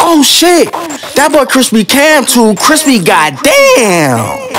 Oh shit! That boy Krispy Kam too crispy, goddamn!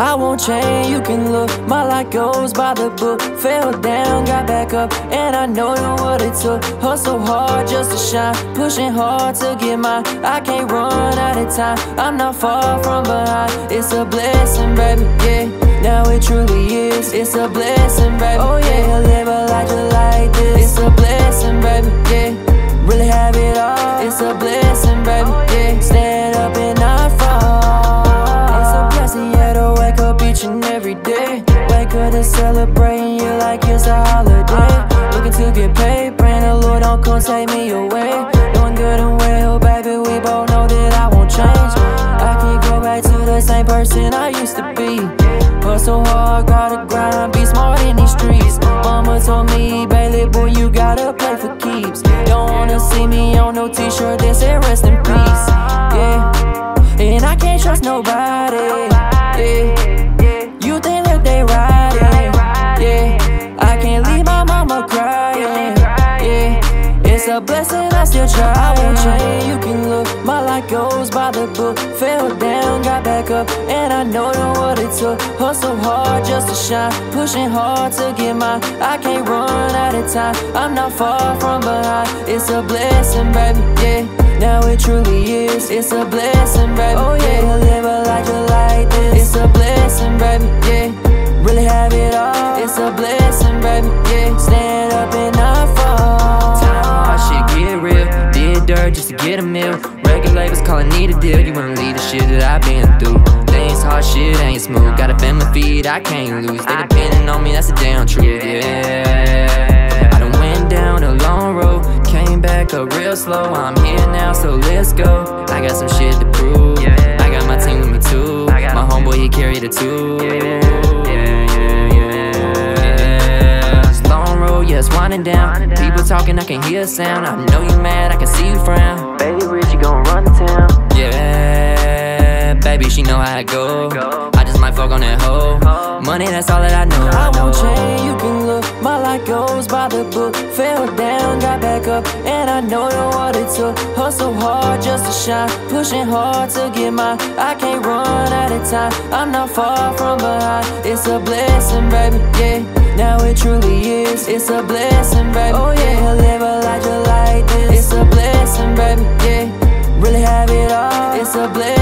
I won't change, you can look My life goes by. The book Fell down, got back up And I know what it took. Hustle hard just to shine Pushing hard to get mine. I can't run out of time I'm not far from behind. It's a blessing, baby, yeah. Now it truly is It's a blessing, baby, oh celebrating you like it's a holiday. Looking to get paid, praying the Lord don't come take me away. Doing good and well, baby, we both know that I won't change. I can't go back to the same person I used to be. Hustle hard, gotta grind, be smart in these streets. Mama told me, Bailey, boy, you gotta play for keeps. Don't wanna see me on no t-shirt that say rest in peace, yeah. And I can't trust nobody, It's a blessing, I still try. I won't change, you can look My life goes by. The book Fell down, got back up. And I know what it took Hustle hard just to shine. Pushing hard to get mine. I can't run out of time. I'm not far from behind. It's a blessing, baby, yeah. Now it truly is. It's a blessing, baby, oh yeah. Live a life like this It's a blessing, baby, yeah. Really have it all. It's a blessing, to get a meal. Regulators calling need a deal. You wanna leave the shit that I've been through. Things hard shit ain't smooth. Got a family feed, I can't lose. They depending on me, that's the damn truth. Yeah. I done went down a long road. Came back up real slow. I'm here now, so let's go. I got some shit to prove. I got my team with me too. My homeboy, he carry the two. It's winding down. People talking, I can hear a sound. I know you mad, I can see you frown. Baby Rich, you gon' run the town. Yeah, baby, she know how it go. I just might fuck on that hoe. Money, that's all that I know. I won't change, you can look My life goes by the book Fell down, got back up And I know you what it took Hustle hard just to shine Pushing hard to get mine I can't run out of time I'm not far from behind It's a blessing, baby, yeah Now it truly is It's a blessing, baby, oh yeah. Live a life just like this. It's a blessing, baby, yeah. Really have it all. It's a blessing